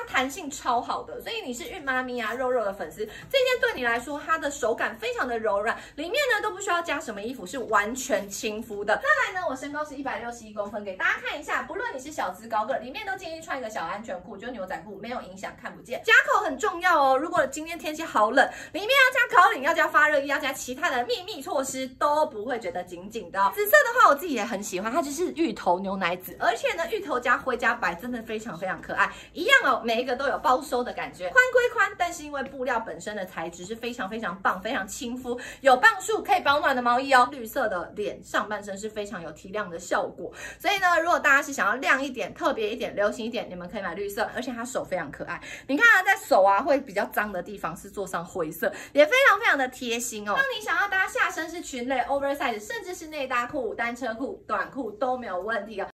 它弹性超好的，所以你是孕妈咪啊、肉肉的粉丝，这件对你来说它的手感非常的柔软，里面呢都不需要加什么衣服，是完全亲肤的。再来呢，我身高是一百六十一公分，给大家看一下，不论你是小资高个，里面都建议穿一个小安全裤，就牛仔裤，没有影响看不见。夹口很重要哦，如果今天天气好冷，里面要加高领，要加发热衣，要加其他的秘密措施，都不会觉得紧紧的。紫色的话，我自己也很喜欢，它就是芋头牛奶紫，而且呢，芋头加灰加白，真的非常非常可爱，一样哦，每一个都有包收的感觉，宽归宽，但是因为布料本身的材质是非常非常棒，非常亲肤，有磅数可以保暖的毛衣哦。绿色的脸上半身是非常有提亮的效果，所以呢，如果大家是想要亮一点、特别一点、流行一点，你们可以买绿色，而且它手非常可爱。你看啊，在手啊会比较脏的地方是做上灰色，也非常非常的贴心哦。当你想要搭下身是裙类、oversize，甚至是内搭裤、单车裤、短裤都没有问题哦。